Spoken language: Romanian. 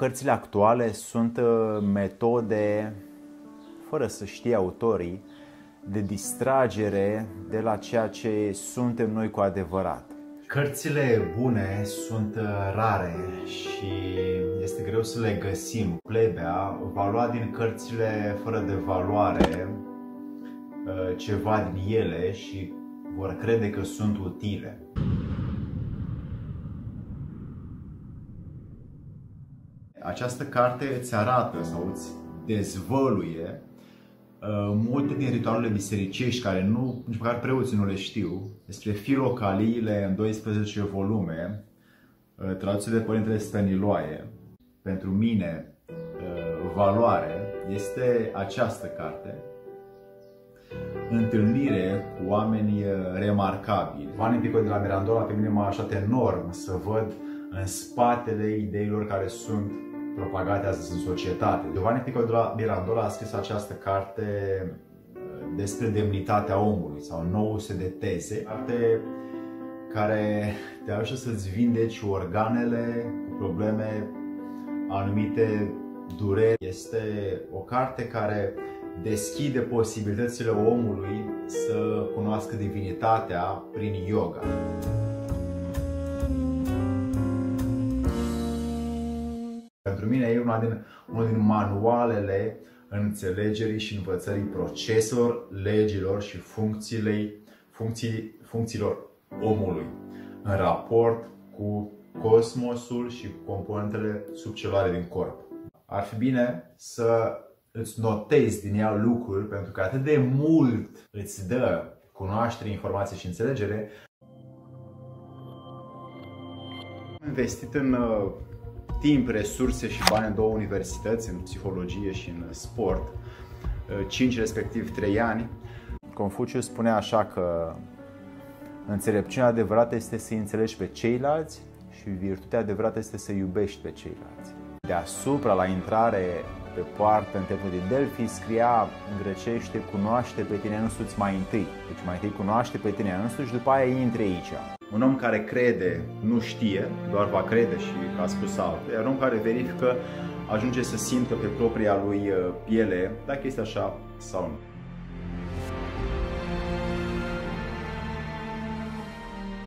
cărțile actuale sunt uh, metode, fără să știe autorii, de distragere de la ceea ce suntem noi cu adevărat. Cărțile bune sunt uh, rare și este greu să le găsim. Plebea va lua din cărțile fără de valoare uh, ceva din ele și vor crede că sunt utile. Această carte îți arată sau îți dezvăluie uh, multe din ritualurile bisericești care nu, nici măcar preoții nu le știu, despre filocaliile în 12 volume, uh, traduse de Părintele Stăniloae. Pentru mine, uh, valoare este această carte, întâlnire cu oameni remarcabili. Vani Pico de la Mirandola pe mine m-a ajutat enorm să văd în spatele ideilor care sunt propagate astăzi în societate. Giovanni Pico de la Mirandola a scris această carte uh, despre demnitatea omului sau 900 de teze, carte care te ajută să-ți vindeci organele cu probleme, anumite dureri. Este o carte care deschide posibilitățile omului să cunoască divinitatea prin yoga. Mine e una din, unul din manualele înțelegerii și învățării proceselor, legilor și funcțiile, funcții, funcțiilor omului în raport cu cosmosul și cu componentele subcelulare din corp. Ar fi bine să îți notezi din ea lucruri pentru că atât de mult îți dă cunoaștere, informație și înțelegere. Am investit în uh, timp, resurse și bani în două universități, în psihologie și în sport, 5 uh, respectiv 3 ani. Confucius spune așa că înțelepciunea adevărată este să înțelegi pe ceilalți și virtutea adevărată este să iubești pe ceilalți. Deasupra, la intrare pe poartă în templul din Delphi, scria în grecește cunoaște pe tine însuți mai întâi. Deci mai întâi cunoaște pe tine însuși, după aia intri aici. Un om care crede nu știe, doar va crede și a spus altul, iar un om care verifică ajunge să simtă pe propria lui uh, piele dacă este așa sau nu.